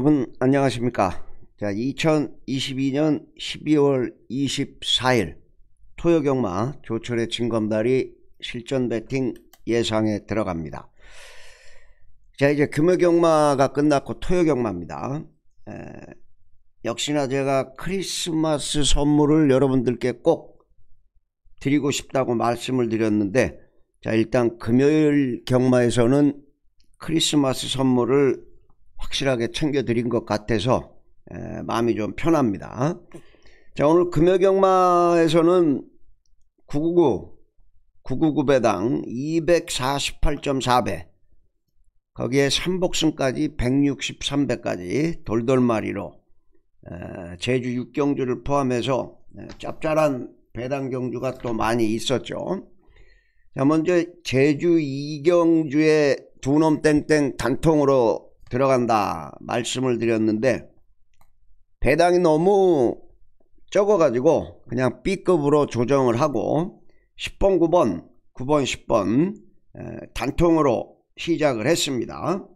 여러분 안녕하십니까? 자 2022년 12월 24일 토요경마 조철의 진검다리 실전 배팅 예상에 들어갑니다. 자 이제 금요경마가 끝났고 토요경마입니다. 에, 역시나 제가 크리스마스 선물을 여러분들께 꼭 드리고 싶다고 말씀을 드렸는데 자 일단 금요일 경마에서는 크리스마스 선물을 확실하게 챙겨드린 것 같아서 에, 마음이 좀 편합니다. 자 오늘 금요경마에서는 999 999 배당 248.4배 거기에 3복승까지 163배까지 돌돌마리로 에, 제주 6경주를 포함해서 에, 짭짤한 배당 경주가 또 많이 있었죠. 자 먼저 제주 2경주의 두놈 땡땡 단통으로 들어간다 말씀을 드렸는데 배당이 너무 적어 가지고 그냥 B급으로 조정을 하고 10번 9번 9번 10번 단통으로 시작을 했습니다.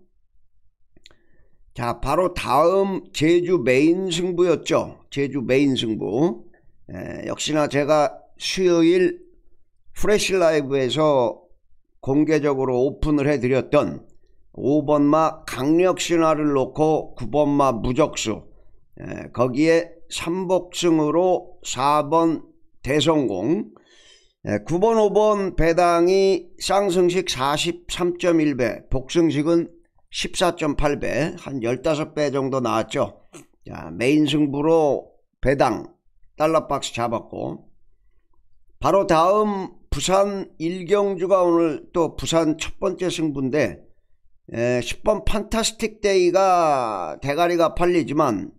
자 바로 다음 제주 메인 승부였죠. 제주 메인 승부. 에, 역시나 제가 수요일 프레시 라이브에서 공개적으로 오픈을 해드렸던 5번마 강력신화를 놓고 9번마 무적수. 에, 거기에 3복승으로 4번 대성공. 에, 9번 5번 배당이 쌍승식 43.1배 복승식은 14.8배 한 15배 정도 나왔죠. 자, 메인 승부로 배당 달러박스 잡았고. 바로 다음 부산 일경주가 오늘 또 부산 첫 번째 승부인데 에, 10번 판타스틱 데이가 대가리가 팔리지만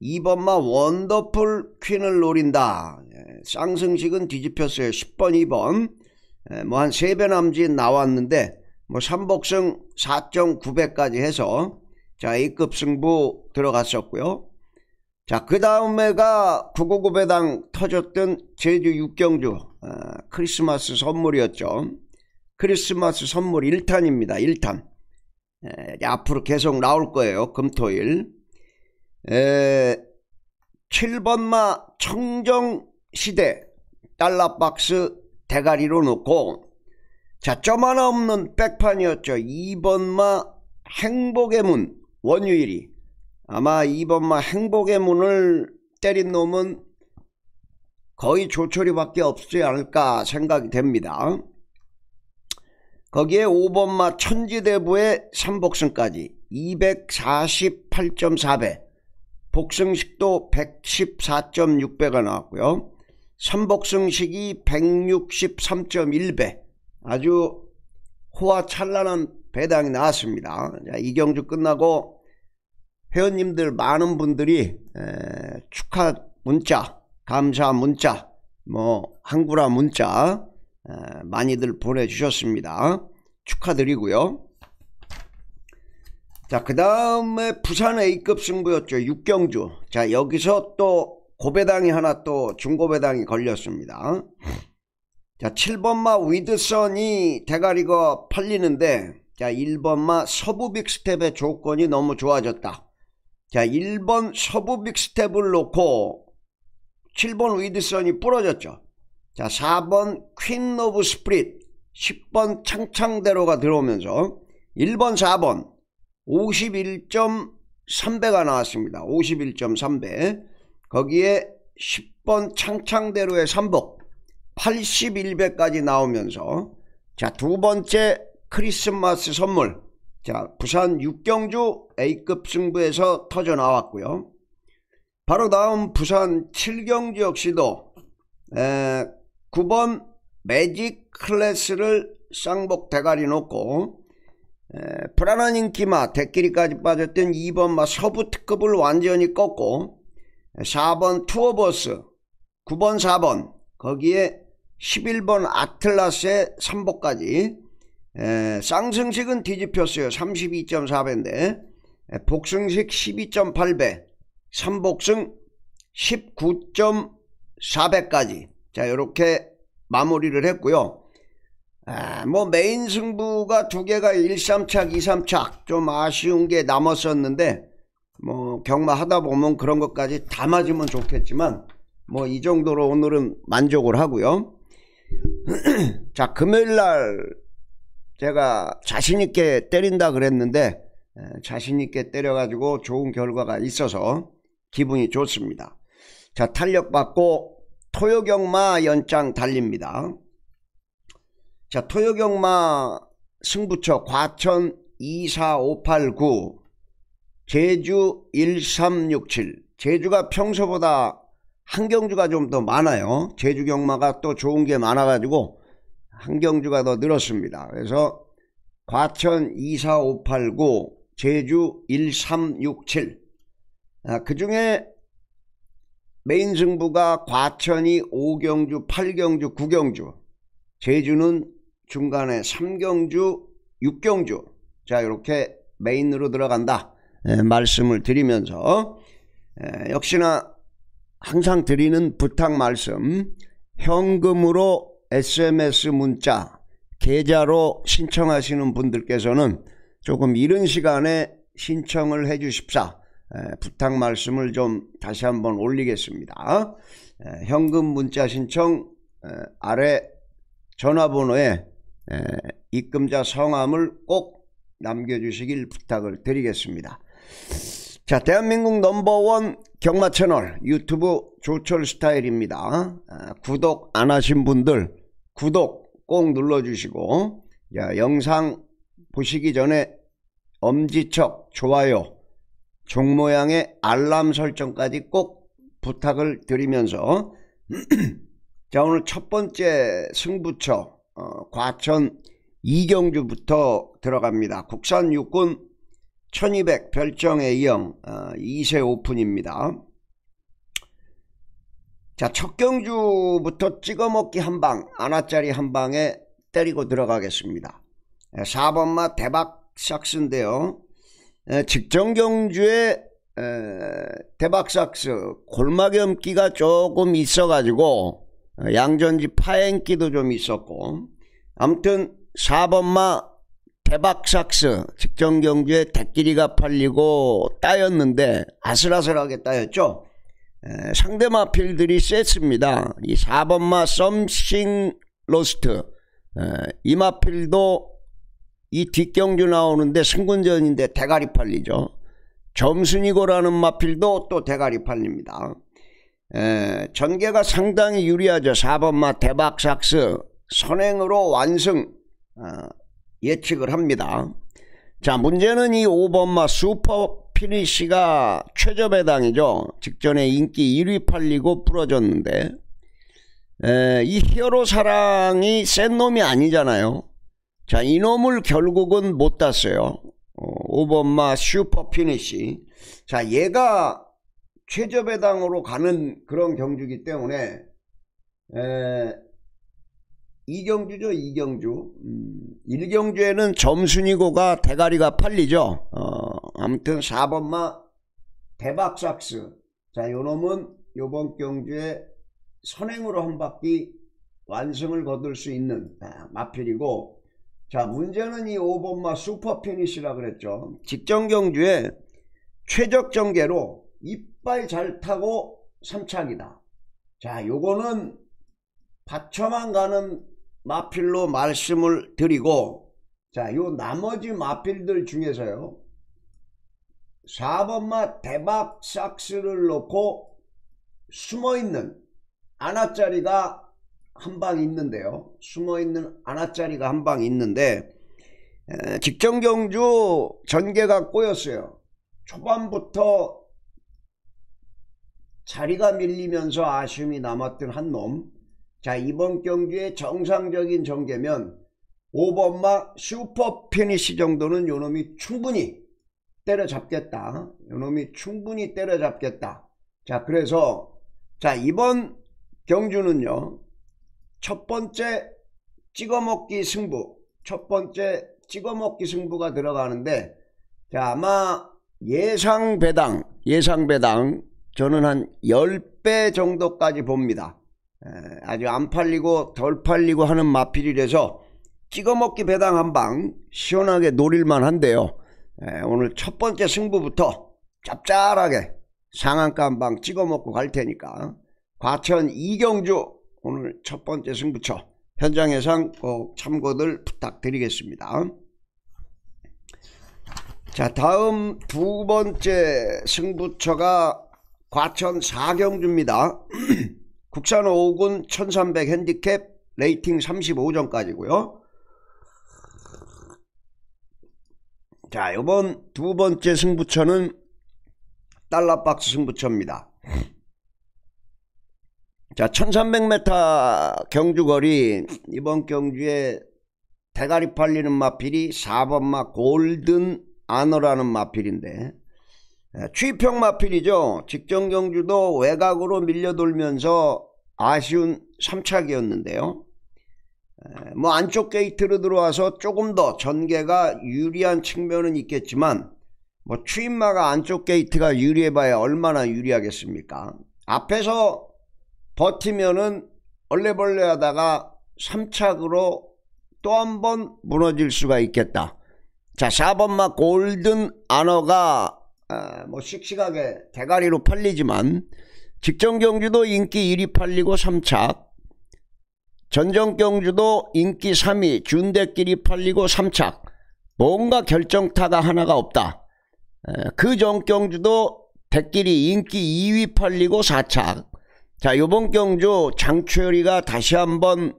2번마 원더풀 퀸을 노린다. 에, 쌍승식은 뒤집혔어요. 10번 2번 뭐 한 3배 남짓 나왔는데 뭐 3복승 4.9배까지 해서 자 A급 승부 들어갔었고요. 자 그 다음에가 999배당 터졌던 제주 6경주 어, 크리스마스 선물이었죠. 크리스마스 선물 1탄입니다. 1탄. 에, 앞으로 계속 나올 거예요. 금토일. 에, 7번마 청정시대 달러박스 대가리로 놓고 자, 점 하나 없는 백판이었죠. 2번마 행복의 문 원유일이 아마 2번마 행복의 문을 때린 놈은 거의 조철이밖에 없지 않을까 생각이 됩니다. 거기에 5번마 천지대부의 3복승까지 248.4배 복승식도 114.6배가 나왔고요. 3복승식이 163.1배 아주 호화찬란한 배당이 나왔습니다. 자, 이경주 끝나고 회원님들 많은 분들이 에, 축하 문자 감사 문자 뭐 항구라 문자 많이들 보내주셨습니다. 축하드리고요. 자, 그 다음에 부산 A급 승부였죠. 육경주. 자, 여기서 또 고배당이 하나 또 중고배당이 걸렸습니다. 자, 7번마 위드선이 대가리가 팔리는데, 자, 1번마 서부 빅스텝의 조건이 너무 좋아졌다. 자, 1번 서부 빅스텝을 놓고 7번 위드선이 부러졌죠. 자 4번 퀸 오브 스프릿 10번 창창대로가 들어오면서 1번 4번 51.3배가 나왔습니다. 51.3배. 거기에 10번 창창대로의 3복 81배까지 나오면서 자 두 번째 크리스마스 선물. 자 부산 육경주 A급 승부에서 터져 나왔고요. 바로 다음 부산 7경주 역시도 에, 9번 매직 클래스를 쌍복 대가리 놓고 에, 불안한 인기마 대끼리까지 빠졌던 2번 마 서부 특급을 완전히 꺾고 4번 투어버스 9번 4번 거기에 11번 아틀라스의 3복까지 에, 쌍승식은 뒤집혔어요. 32.4배인데 복승식 12.8배 3복승 19.4배까지 자 이렇게 마무리를 했고요 아, 뭐 메인 승부가 두 개가 1, 3착, 2, 3착 좀 아쉬운 게 남았었는데 뭐 경마 하다 보면 그런 것까지 다 맞으면 좋겠지만 뭐 이 정도로 오늘은 만족을 하고요. 자 금요일 날 제가 자신 있게 때린다 그랬는데 자신 있게 때려가지고 좋은 결과가 있어서 기분이 좋습니다. 자 탄력 받고 토요경마 연장 달립니다. 자 토요경마 승부처 과천 24589 제주 1367 제주가 평소보다 한 경주가 좀 더 많아요. 제주 경마가 또 좋은 게 많아가지고 한 경주가 더 늘었습니다. 그래서 과천 24589 제주 1367 아, 그 중에 메인 승부가 과천이 5경주 8경주 9경주 제주는 중간에 3경주 6경주. 자 이렇게 메인으로 들어간다. 에, 말씀을 드리면서 에, 역시나 항상 드리는 부탁 말씀. 현금으로 SMS 문자 계좌로 신청하시는 분들께서는 조금 이른 시간에 신청을 해 주십사. 에, 부탁 말씀을 좀 다시 한번 올리겠습니다. 에, 현금 문자 신청 에, 아래 전화번호에 입금자 성함을 꼭 남겨주시길 부탁을 드리겠습니다. 자 대한민국 넘버원 경마 채널 유튜브 조철 스타일입니다. 아, 구독 안 하신 분들 구독 꼭 눌러주시고 야, 영상 보시기 전에 엄지척 좋아요 종 모양의 알람 설정까지 꼭 부탁을 드리면서 자 오늘 첫 번째 승부처 어, 과천 이경주부터 들어갑니다. 국산 육군 1200 별정에 이영 어, 2세 오픈입니다. 자, 첫 경주부터 찍어먹기 한 방, 아나짜리 한 방에 때리고 들어가겠습니다. 4번마 대박 삭스인데요. 직전 경주에 대박 삭스 골마겸기가 조금 있어가지고 양전지 파행기도 좀 있었고 아무튼 4번마 대박삭스 직전 경주에 대끼리가 팔리고 따였는데 아슬아슬하게 따였죠. 에, 상대 마 필들이 셌습니다. 이 4번마 썸싱 로스트 에, 이 마필도 이 뒷경주 나오는데 승군전인데 대가리 팔리죠. 점순이고라는 마필도 또 대가리 팔립니다. 에, 전개가 상당히 유리하죠. 4번마 대박삭스 선행으로 완승 어, 예측을 합니다. 자 문제는 이 5번마 슈퍼 피니시가 최저배당이죠. 직전에 인기 1위 팔리고 부러졌는데 에, 이 히어로 사랑이 센 놈이 아니잖아요. 자 이놈을 결국은 못 땄어요. 어, 5번마 슈퍼 피니시. 자 얘가 최저 배당으로 가는 그런 경주기 때문에 에, 이경주죠 이경주. 음, 1경주에는 점순이고가 대가리가 팔리죠. 어, 아무튼 4번마 대박삭스. 자 요놈은 요번 경주에 선행으로 한 바퀴 완승을 거둘 수 있는 아, 마필이고 자 문제는 이 5번마 슈퍼 피니시라 그랬죠. 직전 경주에 최적 전개로 이빨 잘 타고 3착이다. 자 요거는 받쳐만 가는 마필로 말씀을 드리고 자요 나머지 마필들 중에서요. 4번마 대박 삭스를 놓고 숨어있는 아나짜리가 한 방 있는데요 숨어있는 아나짜리가 한 방 있는데 에, 직전 경주 전개가 꼬였어요 초반부터 자리가 밀리면서 아쉬움이 남았던 한 놈 자 이번 경기의 정상적인 전개면 5번마 슈퍼 피니시 정도는 요놈이 충분히 때려잡겠다. 요놈이 충분히 때려잡겠다. 자 그래서 자 이번 경주는요. 첫 번째 찍어먹기 승부 첫 번째 찍어먹기 승부가 들어가는데 자 아마 예상 배당 예상 배당 저는 한 10배 정도까지 봅니다. 아주 안 팔리고 덜 팔리고 하는 마필이라서 찍어먹기 배당 한 방 시원하게 노릴만 한데요. 오늘 첫 번째 승부부터 짭짤하게 상한가 한 방 찍어 먹고 갈 테니까 과천 이경주 오늘 첫 번째 승부처 현장 예상 꼭 참고들 부탁드리겠습니다. 자 다음 두 번째 승부처가 과천 사경주입니다. 국산 5군 1300 핸디캡 레이팅 35점까지고요. 자 이번 두 번째 승부처는 달러박스 승부처입니다. 자 1300m 경주거리 이번 경주에 대가리 팔리는 마필이 4번 마 골든 아너라는 마필인데 추입형 마필이죠. 직전 경주도 외곽으로 밀려돌면서 아쉬운 3착이었는데요. 뭐 안쪽 게이트로 들어와서 조금 더 전개가 유리한 측면은 있겠지만 뭐 추입마가 안쪽 게이트가 유리해봐야 얼마나 유리하겠습니까? 앞에서 버티면은 얼레벌레 하다가 3착으로 또 한 번 무너질 수가 있겠다. 자 4번마 골든 아너가 아, 뭐 씩씩하게 대가리로 팔리지만 직전 경주도 인기 1위 팔리고 3착 전정 경주도 인기 3위 준대끼리 팔리고 3착 뭔가 결정타가 하나가 없다. 그 전 경주도 대끼리 인기 2위 팔리고 4착 자 요번 경주 장추열이가 다시 한번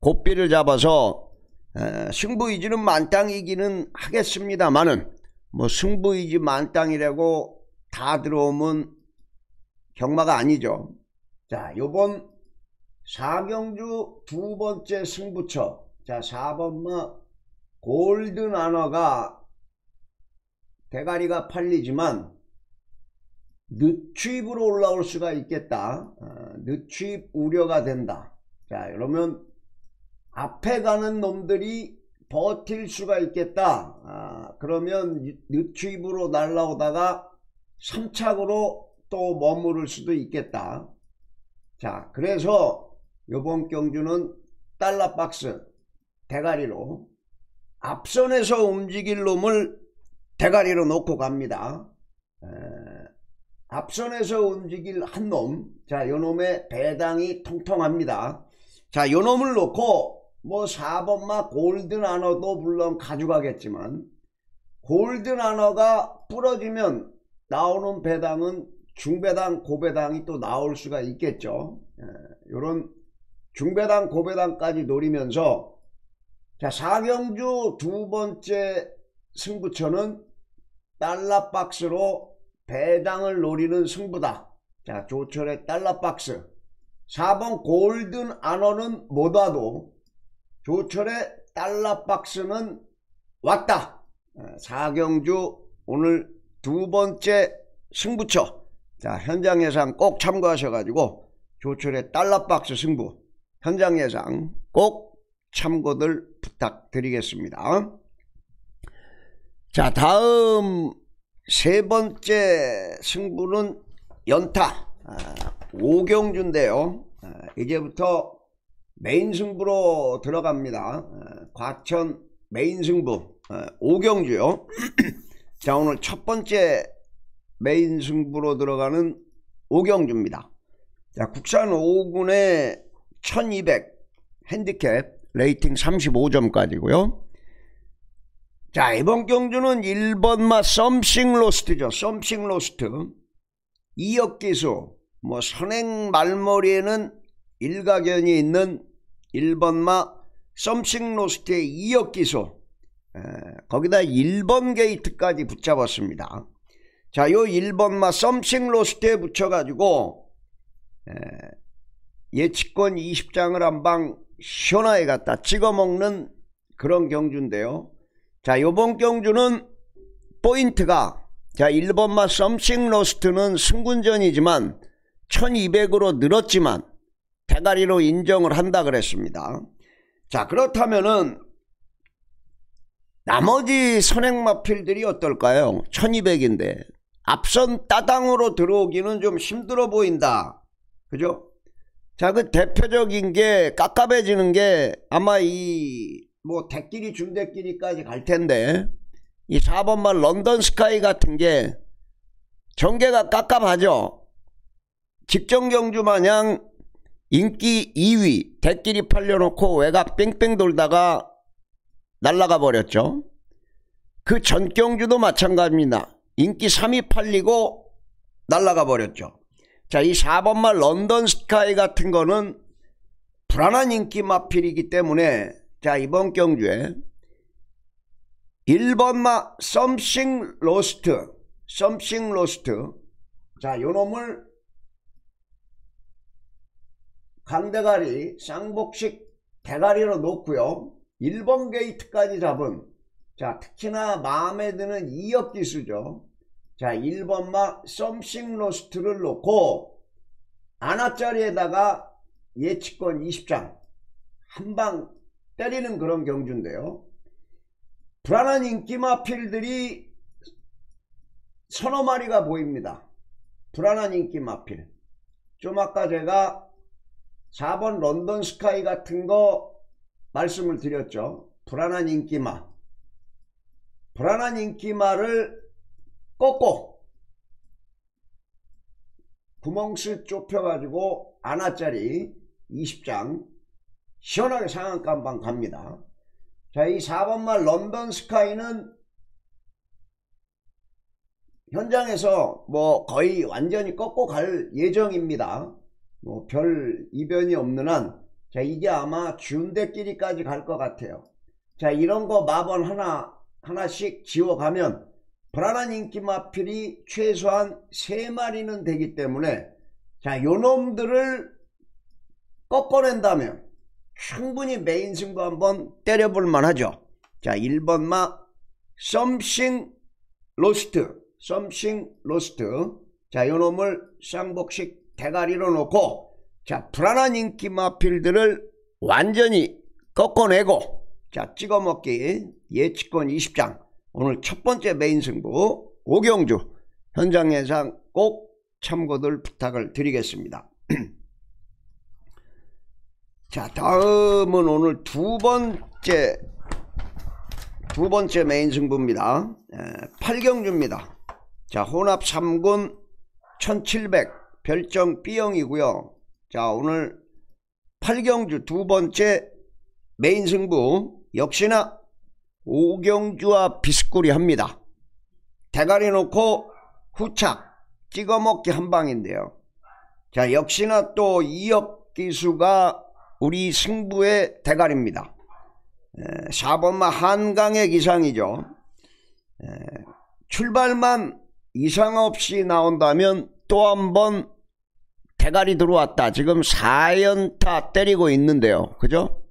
고삐를 잡아서 승부이지는 만땅이기는 하겠습니다만은 뭐 승부이지 만땅이라고 다 들어오면 경마가 아니죠. 자, 요번 사경주 두 번째 승부처. 자, 4번마 골든 아너가 대가리가 팔리지만 늦추입으로 올라올 수가 있겠다. 어, 늦추입 우려가 된다. 자, 그러면 앞에 가는 놈들이 버틸 수가 있겠다. 아, 그러면 늦추입으로 날라오다가 3착으로 또 머무를 수도 있겠다. 자, 그래서 요번 경주는 달러 박스 대가리로 앞선에서 움직일 놈을 대가리로 놓고 갑니다. 에, 앞선에서 움직일 한 놈, 자, 요 놈의 배당이 통통합니다. 자, 요 놈을 놓고 뭐 4번마 골든 아너도 물론 가져가겠지만 골든 아너가 부러지면 나오는 배당은 중배당 고배당이 또 나올 수가 있겠죠 이런 예, 중배당 고배당까지 노리면서 자 사경주 두 번째 승부처는 달러박스로 배당을 노리는 승부다 자 조철의 달러박스 4번 골든 아너는 못 와도 조철의 달러박스는 왔다. 사경주 오늘 두 번째 승부처. 자 현장 예상 꼭 참고하셔가지고 조철의 달러박스 승부 현장 예상 꼭 참고들 부탁드리겠습니다. 자 다음 세 번째 승부는 연타 아, 오경주인데요. 아, 이제부터 메인 승부로 들어갑니다. 어, 과천 메인 승부 어, 오경주요. 자 오늘 첫 번째 메인 승부로 들어가는 오경주입니다. 자 국산 5군의 1200 핸디캡 레이팅 35점까지고요. 자 이번 경주는 1번마 썸싱 로스트죠. 썸싱 로스트 이혁 기수 뭐 선행 말머리에는 일가견이 있는 1번마 썸싱 로스트의 이혁 기수 에, 거기다 1번 게이트까지 붙잡았습니다. 자, 요 1번마 썸싱 로스트에 붙여가지고 에, 예측권 20장을 한 방 시원하게 갖다 찍어먹는 그런 경주인데요. 자, 요번 경주는 포인트가 자 1번마 썸싱 로스트는 승군전이지만 1200으로 늘었지만 대가리로 인정을 한다 그랬습니다. 자 그렇다면은 나머지 선행마필들이 어떨까요? 1200인데 앞선 따당으로 들어오기는 좀 힘들어 보인다. 그죠? 자, 그 대표적인 게 깝깝해지는 게 아마 이 뭐 대끼리 중대끼리까지 갈 텐데 이 4번만 런던 스카이 같은 게 전개가 깝깝하죠. 직전 경주 마냥 인기 2위 대끼리 팔려놓고 외곽 뺑뺑 돌다가 날라가 버렸죠. 그 전 경주도 마찬가지입니다. 인기 3위 팔리고 날라가 버렸죠. 자, 이 4번말 런던 스카이 같은 거는 불안한 인기 마필이기 때문에 자, 이번 경주에 1번마 something lost something lost 자, 요 놈을 강대가리 쌍복식 대가리로 놓고요. 1번 게이트까지 잡은 자 특히나 마음에 드는 2역 기수죠. 자 1번마 썸씽 로스트를 놓고 아나짜리에다가 예측권 20장 한방 때리는 그런 경주인데요. 불안한 인기마 필들이 서너 마리가 보입니다. 불안한 인기 마필. 좀 아까 제가 4번 런던 스카이 같은 거 말씀을 드렸죠. 불안한 인기마. 불안한 인기마를 꺾고 구멍슬 좁혀가지고 아나짜리 20장 시원하게 상한가 한방 갑니다. 자, 이 4번말 런던 스카이는 현장에서 뭐 거의 완전히 꺾고 갈 예정입니다. 뭐 별 이변이 없는 한, 자, 이게 아마 준대끼리까지 갈 것 같아요. 자, 이런 거 마번 하나, 하나씩 지워가면 불안한 인기 마필이 최소한 3마리는 되기 때문에 자, 요 놈들을 꺾어낸다면 충분히 메인 승부 한번 때려볼 만하죠. 자, 1번 마 something lost, something lost. 자, 요 놈을 쌍복식 대가리로 놓고 자 불안한 인기 마필들을 완전히 꺾어내고 자 찍어먹기 예측권 20장 오늘 첫 번째 메인 승부 오경주 현장 예상 꼭 참고들 부탁을 드리겠습니다. 자 다음은 오늘 두 번째 두 번째 메인 승부입니다. 8경주입니다. 자 혼합 3군 1700 별점 B형이고요. 자 오늘 8경주 두 번째 메인 승부 역시나 오경주와 비스꾸리 합니다. 대가리 놓고 후착 찍어먹기 한 방인데요. 자 역시나 또 2역 기수가 우리 승부의 대가리입니다. 4번마 한강의 기상이죠. 출발만 이상 없이 나온다면 또 한 번 대가리 들어왔다. 지금 4연타 때리고 있는데요. 그죠?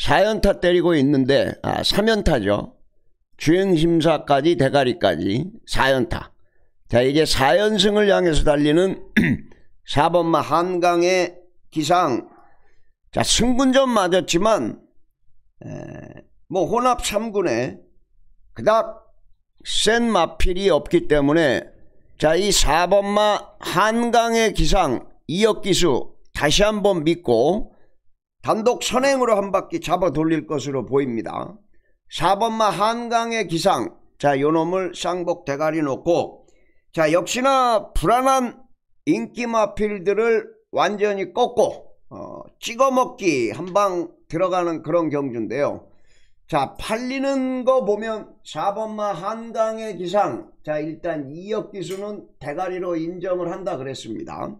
4연타 때리고 있는데 아 3연타죠. 주행심사까지 대가리까지 4연타. 자 이제 4연승을 향해서 달리는 4번마 한강의 기상 자 승분전 맞았지만 에, 뭐 혼합 3군에 그닥 센 마필이 없기 때문에 자, 이 4번마 한강의 기상 이역기수 다시 한번 믿고 단독 선행으로 한 바퀴 잡아 돌릴 것으로 보입니다. 4번마 한강의 기상 자 요놈을 쌍복 대가리 놓고 자 역시나 불안한 인기 마 필드를 완전히 꺾고 어, 찍어먹기 한 방 들어가는 그런 경주인데요. 자 팔리는 거 보면 4번마 한강의 기상. 자 일단 2역 기수는 대가리로 인정을 한다 그랬습니다.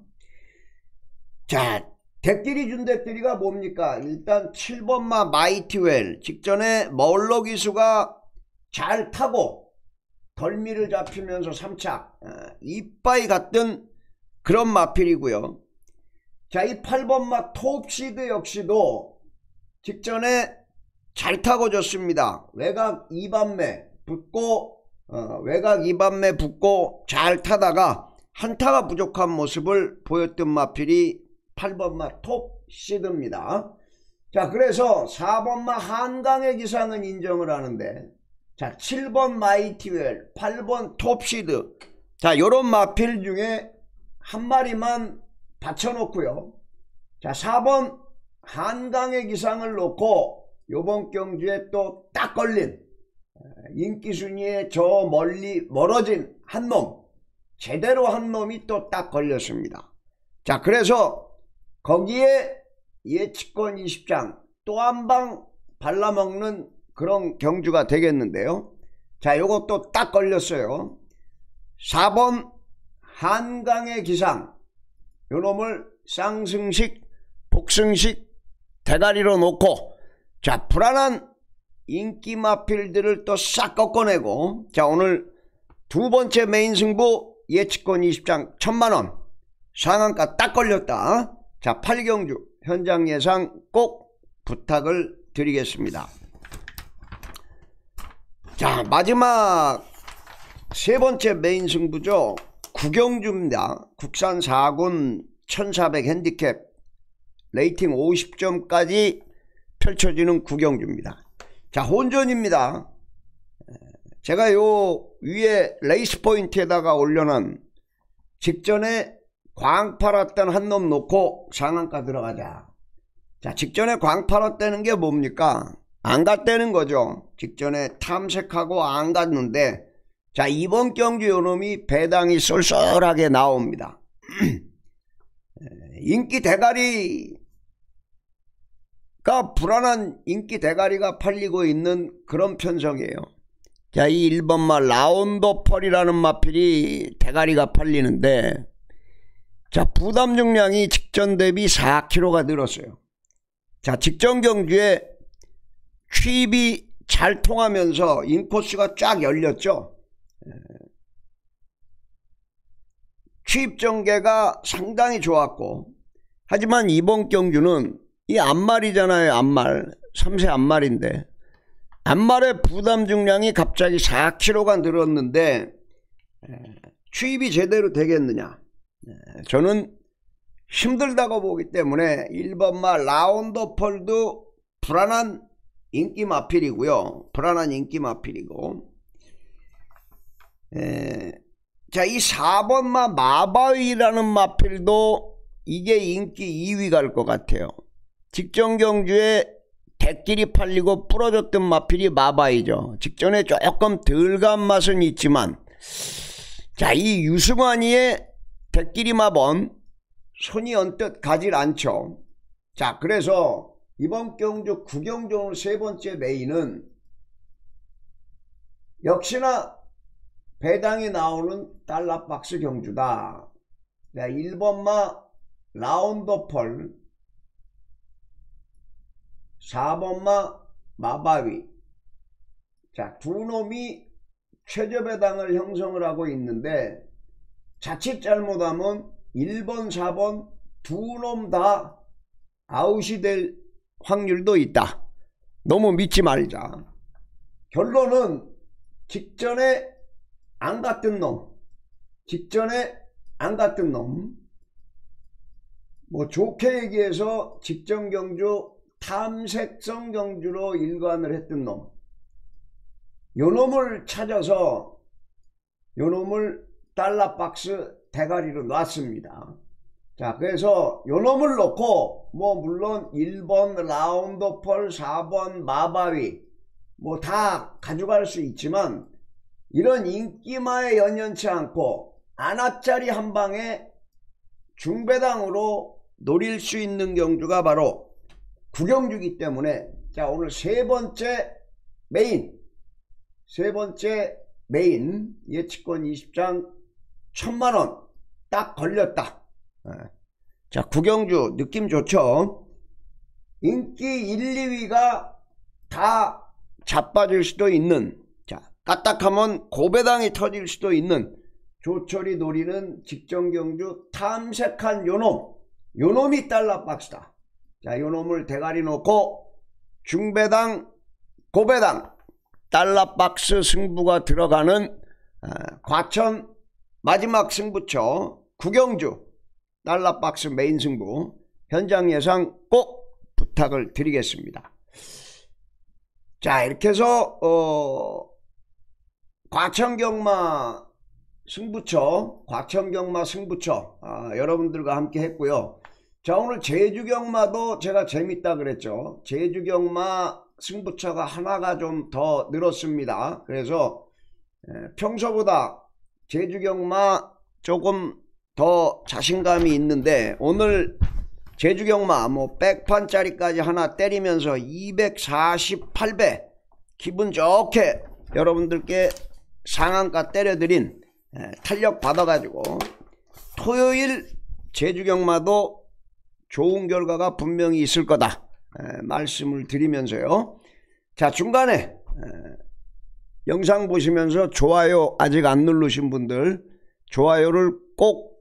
자 대끼리 준 대끼리가 뭡니까? 일단 7번마 마이티웰. 직전에 멀로 기수가 잘 타고 덜미를 잡히면서 3착 어, 이빠이 같던 그런 마필이고요 자 이 8번마 톱시드 역시도 직전에 잘 타고 졌습니다. 외곽 2반매 붙고 어, 외곽 2반매 붙고 잘 타다가 한타가 부족한 모습을 보였던 마필이 8번마 톱 시드입니다. 자 그래서 4번마 한강의 기사는 인정을 하는데 자 7번 마이티웰 8번 톱시드 자 요런 마필 중에 한 마리만 받쳐놓고요. 자 4번 한강의 기상을 놓고 요번 경주에 또 딱 걸린 인기 순위에 저 멀리 멀어진 한 놈 제대로 한 놈이 또 딱 걸렸습니다. 자 그래서 거기에 예측권 20장 또 한 방 발라먹는 그런 경주가 되겠는데요. 자 요것도 딱 걸렸어요. 4번 한강의 기상 요놈을 쌍승식 복승식 대가리로 놓고 자 불안한 인기 마필들을 또 싹 꺾어내고 자 오늘 두 번째 메인 승부 예측권 20장 천만원 상한가 딱 걸렸다. 자 8경주 현장 예상 꼭 부탁을 드리겠습니다. 자 마지막 세 번째 메인 승부죠 구경주입니다. 국산 4군 1400 핸디캡 레이팅 50점까지 펼쳐지는 구경주입니다. 자 혼전입니다. 제가 요 위에 레이스 포인트에다가 올려놓은 직전에 광 팔았던 한 놈 놓고 상한가 들어가자. 자 직전에 광 팔았다는 게 뭡니까? 안 갔다는 거죠. 직전에 탐색하고 안 갔는데 자 이번 경주 요놈이 배당이 쏠쏠하게 나옵니다 인기 대가리 가 불안한 인기 대가리가 팔리고 있는 그런 편성이에요. 자, 이 1번마 라운ド펄이라는 마필이 대가리가 팔리는데 자, 부담 중량이 직전 대비 4kg가 늘었어요. 자, 직전 경주에 취입이 잘 통하면서 인코스가 쫙 열렸죠. 취입 전개가 상당히 좋았고 하지만 이번 경주는 이 앞말이잖아요 앞말. 3세 앞말인데. 앞말의 부담 중량이 갑자기 4kg가 늘었는데 취입이 제대로 되겠느냐? 저는 힘들다고 보기 때문에 1번말 라운드 폴도 불안한 인기 마필이고요. 불안한 인기 마필이고 자 이 4번마 마바위라는 마필도 이게 인기 2위 갈 것 같아요 직전 경주에 대끼리 팔리고 부러졌던 마필이 마바이죠. 직전에 조금 덜 간 맛은 있지만 자 이 유승환이의 대끼리 마번 손이 언뜻 가질 않죠. 자 그래서 이번 경주 구경종 세 번째 메인은 역시나 배당이 나오는 달러박스 경주다. 자 1번마 라운더펄 4번마 마바위. 자 두 놈이 최저배당을 형성을 하고 있는데 자칫 잘못하면 1번 4번 두 놈 다 아웃이 될 확률도 있다. 너무 믿지 말자. 결론은 직전에 안 갔던 놈 직전에 안 갔던 놈뭐 좋게 얘기해서 직전 경주 탐색성 경주로 일관을 했던 놈. 요 놈을 찾아서 요 놈을 달러박스 대가리로 놨습니다. 자 그래서 요 놈을 놓고 뭐 물론 1번 라운드펄 4번 마바위 뭐 다 가져갈 수 있지만 이런 인기마에 연연치 않고 안압짜리 한 방에 중배당으로 노릴 수 있는 경주가 바로 구경주기 때문에 자 오늘 세 번째 메인 세 번째 메인 예측권 20장 천만원 딱 걸렸다 예. 자 구경주 느낌 좋죠 인기 1, 2위가 다 자빠질 수도 있는 자 까딱하면 고배당이 터질 수도 있는 조철이 노리는 직전경주 탐색한 요놈. 요놈이 달러박스다. 자, 요 놈을 대가리 놓고 중배당, 고배당, 달러박스 승부가 들어가는 어, 과천 마지막 승부처 구경주 달러박스 메인 승부. 현장 예상 꼭 부탁을 드리겠습니다. 자 이렇게 해서 어, 과천경마 승부처 과천경마 승부처 아, 여러분들과 함께 했고요. 자 오늘 제주경마도 제가 재밌다 그랬죠. 제주경마 승부처가 하나가 좀 더 늘었습니다. 그래서 평소보다 제주경마 조금 더 자신감이 있는데 오늘 제주경마 뭐 백판짜리까지 하나 때리면서 248배 기분 좋게 여러분들께 상한가 때려드린 에, 탄력 받아가지고 토요일 제주 경마도 좋은 결과가 분명히 있을 거다 에, 말씀을 드리면서요 자 중간에 에, 영상 보시면서 좋아요 아직 안 누르신 분들 좋아요를 꼭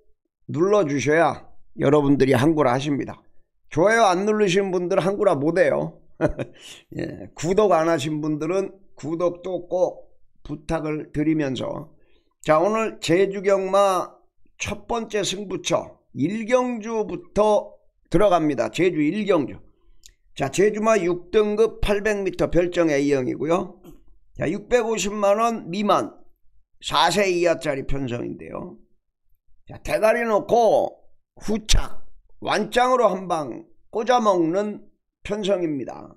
눌러주셔야 여러분들이 한구라 하십니다. 좋아요 안 누르신 분들 한구라 못해요. 예, 구독 안 하신 분들은 구독도 꼭 부탁을 드리면서 자 오늘 제주경마 첫 번째 승부처 일경주부터 들어갑니다. 제주 일경주 자 제주마 6등급 800m 별정 A형이고요. 자 650만원 미만 4세 이하짜리 편성인데요. 자 대가리 놓고 후착 완장으로 한 방 꽂아먹는 편성입니다.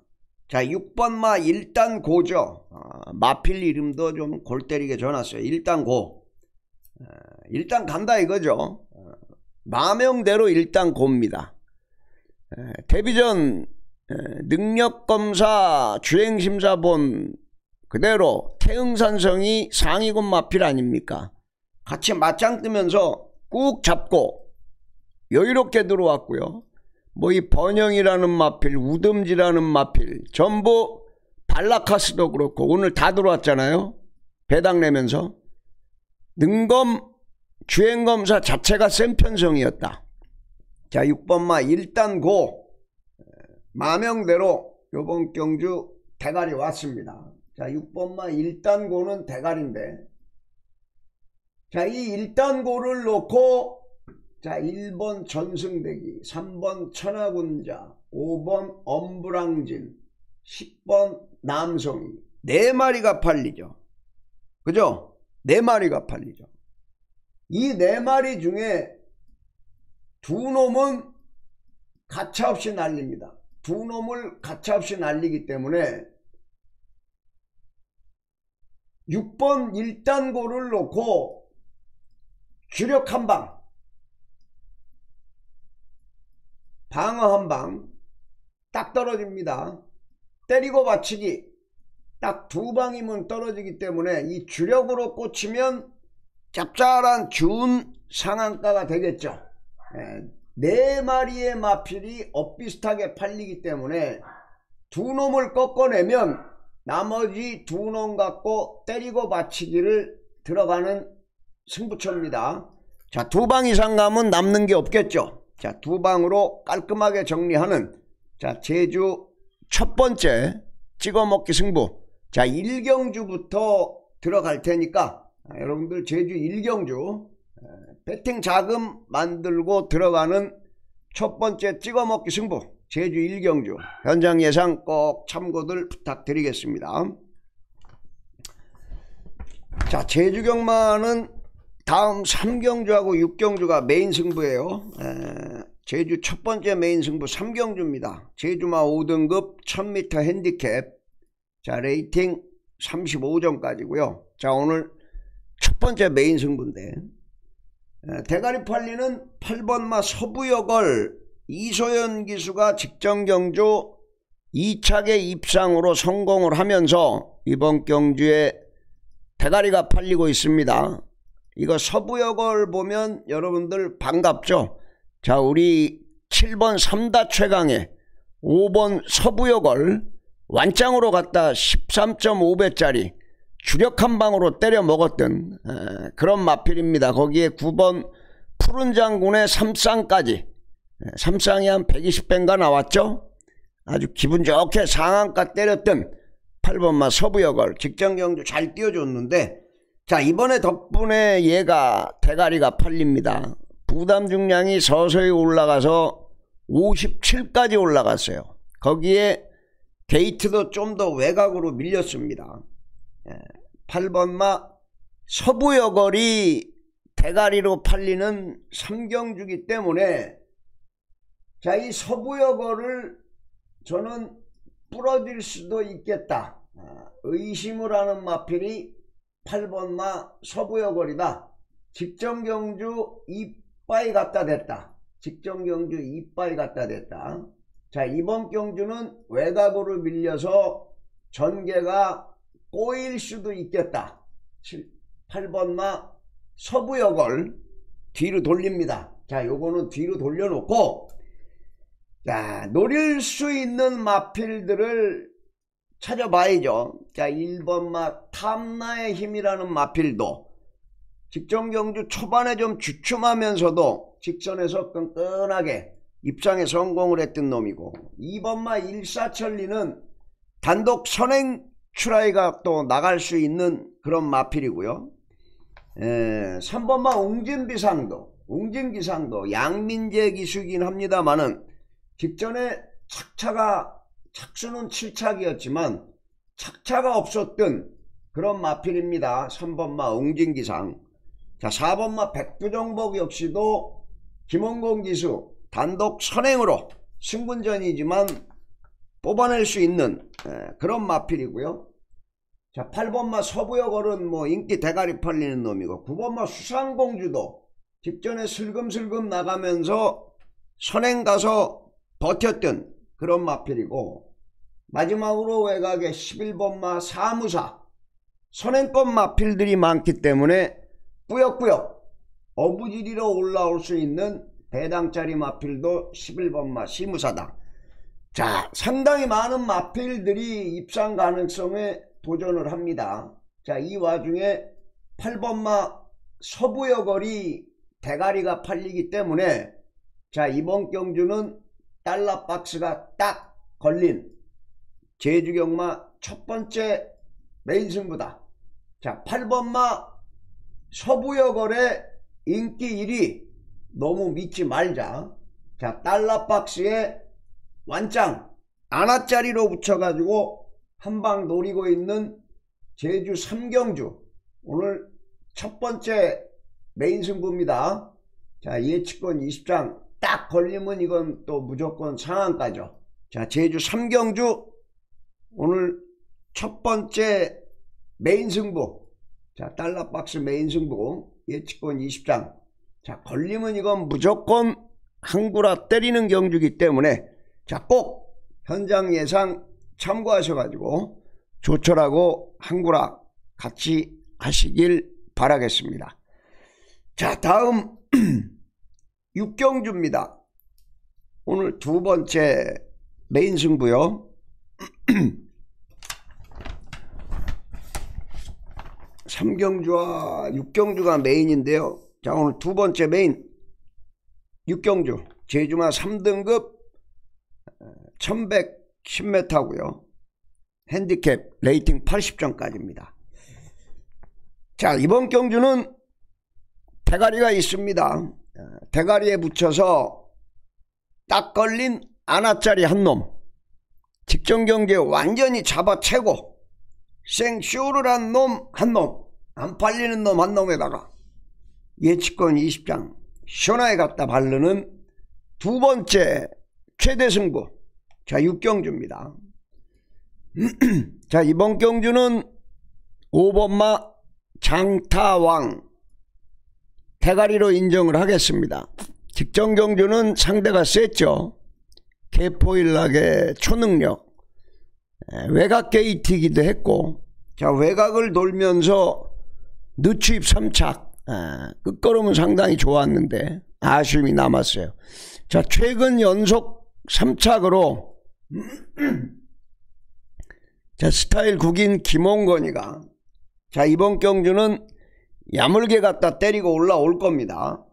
자 6번마 일단 고죠. 아, 마필 이름도 좀 골 때리게 줘놨어요. 일단 고. 아, 일단 간다 이거죠. 아, 마명대로 일단 고입니다. 에, 데뷔전 에, 능력검사 주행심사 본 그대로 태흥산성이 상위군 마필 아닙니까? 같이 맞짱 뜨면서 꾹 잡고 여유롭게 들어왔고요. 뭐 이 번영이라는 마필, 우듬지라는 마필 전부 발라카스도 그렇고 오늘 다 들어왔잖아요. 배당 내면서 능검 주행검사 자체가 센 편성이었다. 자 6번마 일단 고 마명대로 요번 경주 대가리 왔습니다. 자 6번마 일단 고는 대가리인데 자 이 일단 고를 놓고 자 1번 전승대기 3번 천하군자 5번 엄브랑진 10번 남성이. 네 마리가 팔리죠. 그죠? 네 마리가 팔리죠. 이 네 마리 중에 두 놈은 가차없이 날립니다. 두 놈을 가차없이 날리기 때문에 6번 1단고를 놓고 주력 한방 방어 한 방 딱 떨어집니다. 때리고 받치기 딱 두 방이면 떨어지기 때문에 이 주력으로 꽂히면 짭짤한 준 상한가가 되겠죠. 예, 네 마리의 마필이 엇비슷하게 팔리기 때문에 두 놈을 꺾어내면 나머지 두 놈 갖고 때리고 받치기를 들어가는 승부처입니다. 자, 두 방 이상 가면 남는 게 없겠죠. 자, 두 방으로 깔끔하게 정리하는 자, 제주 첫 번째 찍어 먹기 승부. 자, 일경주부터 들어갈 테니까 아, 여러분들 제주 일경주 에, 배팅 자금 만들고 들어가는 첫 번째 찍어 먹기 승부. 제주 일경주 현장 예상 꼭 참고들 부탁드리겠습니다. 자, 제주 경마는 다음 3경주하고 6경주가 메인 승부예요. 에, 제주 첫 번째 메인 승부 3경주입니다. 제주마 5등급 1000m 핸디캡. 자, 레이팅 35점까지고요. 자, 오늘 첫 번째 메인 승부인데 에, 대가리 팔리는 8번마 서부역을 이소연 기수가 직전 경주 2차계 입상으로 성공을 하면서 이번 경주에 대가리가 팔리고 있습니다. 이거 서부역을 보면 여러분들 반갑죠? 자, 우리 7번 3다 최강의 5번 서부역을 완장으로 갖다 13.5배짜리 주력 한 방으로 때려 먹었던 에, 그런 마필입니다. 거기에 9번 푸른 장군의 삼쌍까지 삼쌍이 한 120배인가 나왔죠? 아주 기분 좋게 상한가 때렸던 8번마 서부역을 직전 경주 잘 띄워줬는데 자 이번에 덕분에 얘가 대가리가 팔립니다. 부담 중량이 서서히 올라가서 57까지 올라갔어요. 거기에 게이트도 좀 더 외곽으로 밀렸습니다. 8번마 서부여걸이 대가리로 팔리는 삼경주기 때문에 자 이 서부여걸을 저는 부러질 수도 있겠다. 아, 의심을 하는 마필이 8번마 서부여걸이다. 직전경주 이빠이 갖다 댔다. 직전경주 이빠이 갖다 댔다. 자 이번 경주는 외곽으로 밀려서 전개가 꼬일 수도 있겠다. 7, 8번마 서부역을 뒤로 돌립니다. 자 요거는 뒤로 돌려놓고 자 노릴 수 있는 마필들을 찾아봐야죠. 자 1번 마 탐나의 힘이라는 마필도 직전 경주 초반에 좀 주춤하면서도 직전에서 끈끈하게 입장에 성공을 했던 놈이고 2번 마 일사천리는 단독 선행 추라이가 또 나갈 수 있는 그런 마필이고요. 에, 3번 마 웅진비상도 웅진기상도 양민재 기수긴 합니다만은 직전에 착차가 착수는 7착이었지만 착차가 없었던 그런 마필입니다. 3번마 웅진기상 자 4번마 백두정복 역시도 김원공 기수 단독 선행으로 승분전이지만 뽑아낼 수 있는 그런 마필이고요. 자 8번마 서부역어른 뭐 인기 대가리 팔리는 놈이고 9번마 수상공주도 직전에 슬금슬금 나가면서 선행 가서 버텼던 그런 마필이고 마지막으로 외곽에 11번마 사무사 선행권 마필들이 많기 때문에 꾸역꾸역 어부지리로 올라올 수 있는 배당짜리 마필도 11번마 시무사다. 자 상당히 많은 마필들이 입상 가능성에 도전을 합니다. 자 이 와중에 8번마 서부여거리 대가리가 팔리기 때문에 자 이번 경주는 달러 박스가 딱 걸린 제주경마 첫 번째 메인 승부다. 자 8번마 서부여걸의 인기 1위 너무 믿지 말자. 자 달러 박스에 완짱 아나짜리로 붙여가지고 한방 노리고 있는 제주 삼경주 오늘 첫 번째 메인 승부입니다. 자 예측권 20장 딱 걸리면 이건 또 무조건 상한가죠. 자 제주 삼경주 오늘 첫 번째 메인 승부 자 달러박스 메인 승부 예측권 20장 자 걸리면 이건 무조건 항구라 때리는 경주기 때문에 자 꼭 현장 예상 참고하셔 가지고 조철하고 항구라 같이 하시길 바라겠습니다. 자 다음 육경주입니다. 오늘 두 번째 메인 승부요. 삼경주와 육경주가 메인인데요. 자 오늘 두 번째 메인 육경주 제주마 3등급 1110m고요. 핸디캡 레이팅 80점까지입니다. 자 이번 경주는 대가리가 있습니다. 대가리에 붙여서 딱 걸린 아나짜리 한 놈. 직전 경기에 완전히 잡아채고 생쇼를 한 놈 한 놈. 안 팔리는 놈 한 놈에다가 예측권 20장 시원하게 갖다 바르는 두 번째 최대 승부. 자 6경주입니다. 자 이번 경주는 5번마 장타왕 대가리로 인정을 하겠습니다. 직전 경주는 상대가 셌죠. 개포일락의 초능력 외곽 게이트이기도 했고 자 외곽을 돌면서 늦추입 3착 끝걸음은 상당히 좋았는데 아쉬움이 남았어요. 자 최근 연속 3착으로 자 스타일 국인 김홍건이가 자 이번 경주는 야물게 갖다 때리고 올라올 겁니다.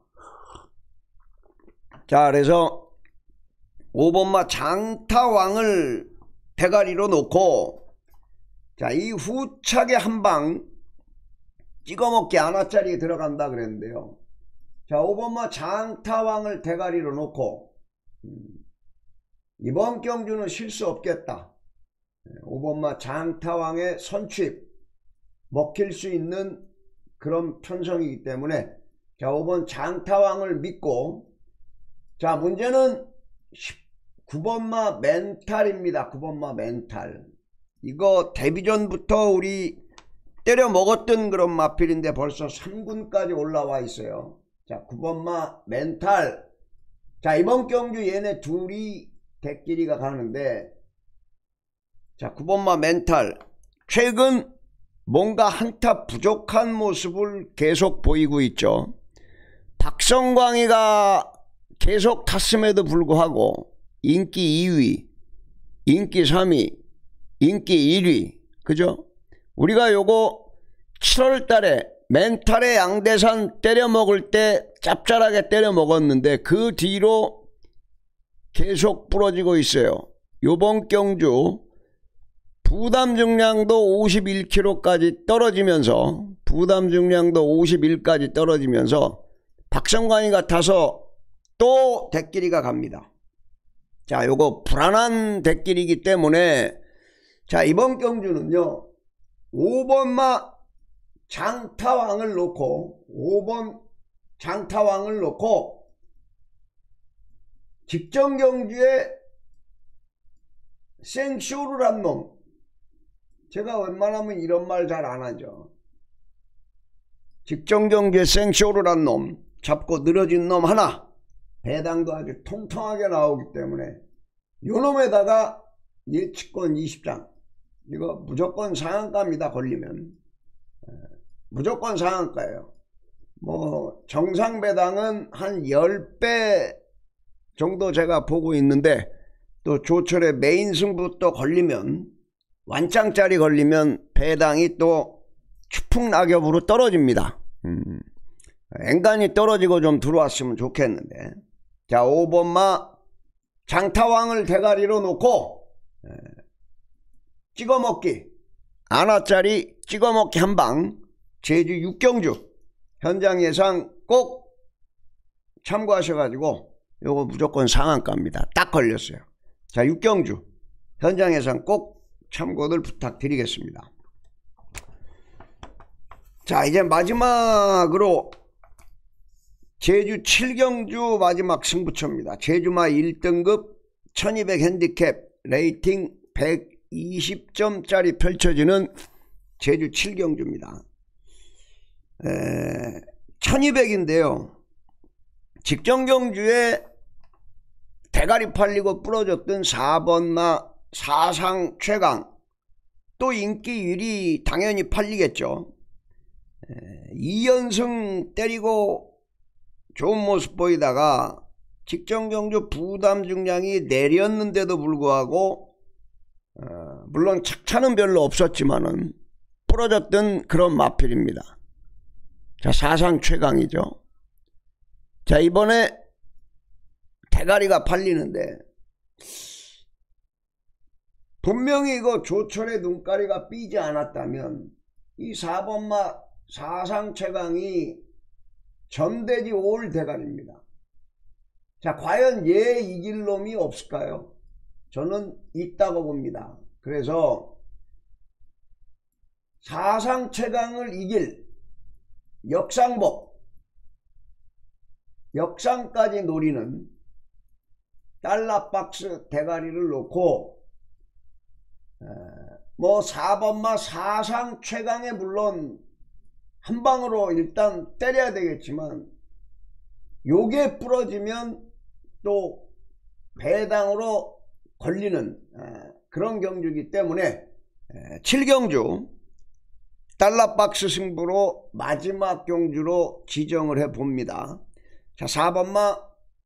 자 그래서 5번마 장타왕을 대가리로 놓고 자 이 후차게 한 방 찍어먹기 하나짜리 들어간다 그랬는데요. 자 5번마 장타왕을 대가리로 놓고 음, 이번 경주는 실수 없겠다. 5번마 장타왕의 선취 먹힐 수 있는 그런 편성이기 때문에 자 5번 장타왕을 믿고 자 문제는 9번마 멘탈입니다. 9번마 멘탈. 이거 데뷔전부터 우리 때려 먹었던 그런 마필인데 벌써 3군까지 올라와 있어요. 자 9번마 멘탈. 자 이번 경주 얘네 둘이 대끼리가 가는데 자 9번마 멘탈. 최근 뭔가 한타 부족한 모습을 계속 보이고 있죠. 박성광이가 계속 탔음에도 불구하고 인기 2위, 인기 3위, 인기 1위 그죠? 우리가 요거 7월 달에 멘탈의 양대산 때려 먹을 때 짭짤하게 때려 먹었는데 그 뒤로 계속 부러지고 있어요. 요번 경주 부담 중량도 51kg까지 떨어지면서 부담 중량도 51까지 떨어지면서 박성관이 같아서 또 대끼리가 갑니다. 자 요거 불안한 대끼리이기 때문에 자 이번 경주는요 5번마 장타왕을 놓고 5번 장타왕을 놓고 직전 경주에 생쇼를 한놈 제가 웬만하면 이런 말 잘 안 하죠. 직전 경주에 생쇼를 한 놈 잡고 늘어진 놈 하나. 배당도 아주 통통하게 나오기 때문에 요 놈에다가 예측권 20장 이거 무조건 상한가입니다 걸리면. 무조건 상한가예요. 뭐 정상 배당은 한 10배 정도 제가 보고 있는데 또 조철의 메인 승부 또 걸리면 완짱짜리 걸리면 배당이 또 추풍 낙엽으로 떨어집니다 음. 앵간히 떨어지고 좀 들어왔으면 좋겠는데 자 5번마 장타왕을 대가리로 놓고 찍어먹기 아나짜리 찍어먹기 한 방 제주 육경주 현장 예상 꼭 참고하셔가지고 요거 무조건 상한가입니다. 딱 걸렸어요. 자 육경주 현장 예상 꼭 참고들 부탁드리겠습니다. 자 이제 마지막으로 제주 7경주 마지막 승부처입니다. 제주마 1등급 1200 핸디캡 레이팅 120점짜리 펼쳐지는 제주 7경주입니다. 에, 1200인데요. 직전 경주에 대가리 팔리고 부러졌던 4번마 사상 최강 또 인기 1위 당연히 팔리겠죠. 에, 2연승 때리고 좋은 모습 보이다가 직전 경주 부담 중량이 내렸는데도 불구하고 어, 물론 착차는 별로 없었지만은 부러졌던 그런 마필입니다. 자 사상 최강이죠. 자 이번에 대가리가 팔리는데 분명히 이거 조철의 눈가리가 삐지 않았다면 이 4번마 사상 최강이 전대지 올 대가리입니다. 자 과연 얘 이길 놈이 없을까요? 저는 있다고 봅니다. 그래서 사상 최강을 이길 역상복 역상까지 노리는 달러박스 대가리를 놓고 뭐 4번마 사상 최강에 물론 한 방으로 일단 때려야 되겠지만 요게 부러지면 또 배당으로 걸리는 그런 경주이기 때문에 7경주 달러박스 승부로 마지막 경주로 지정을 해 봅니다. 자 4번마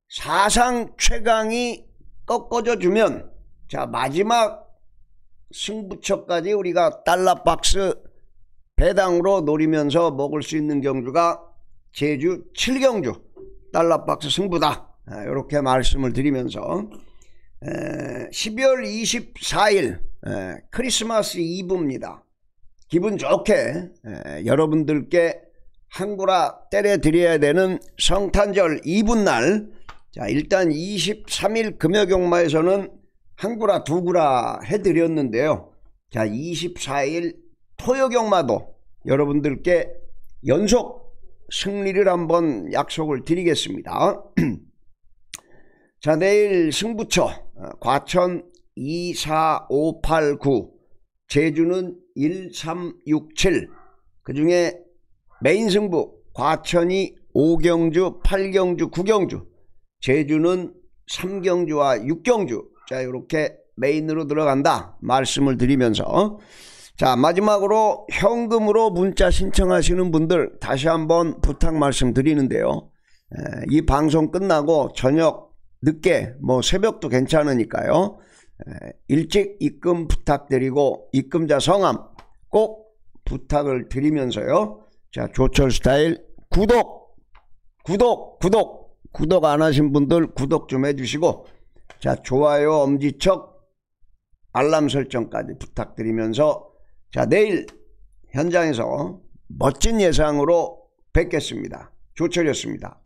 사상 최강이 꺾어져 주면 자 마지막 승부처까지 우리가 달러 박스 배당으로 노리면서 먹을 수 있는 경주가 제주 7경주 달러 박스 승부다 이렇게 말씀을 드리면서 12월 24일 크리스마스 이브입니다. 기분 좋게 여러분들께 한구라 때려 드려야 되는 성탄절 이브날 자 일단 23일 금요경마에서는 한 구라 두 구라 해드렸는데요. 자 24일 토요경마도 여러분들께 연속 승리를 한번 약속을 드리겠습니다. 자 내일 승부처 어, 과천 24589 제주는 1367 그 중에 메인 승부 과천이 5경주, 8경주, 9경주 제주는 3경주와 6경주 자 이렇게 메인으로 들어간다 말씀을 드리면서. 자 마지막으로 현금으로 문자 신청하시는 분들 다시 한번 부탁 말씀드리는데요. 에, 이 방송 끝나고 저녁 늦게 뭐 새벽도 괜찮으니까요. 에, 일찍 입금 부탁드리고 입금자 성함 꼭 부탁을 드리면서요. 자 조철 스타일 구독 구독 구독. 구독 안 하신 분들 구독 좀 해주시고 자 좋아요 엄지척 알람 설정까지 부탁드리면서 자 내일 현장에서 멋진 예상으로 뵙겠습니다. 조철이었습니다.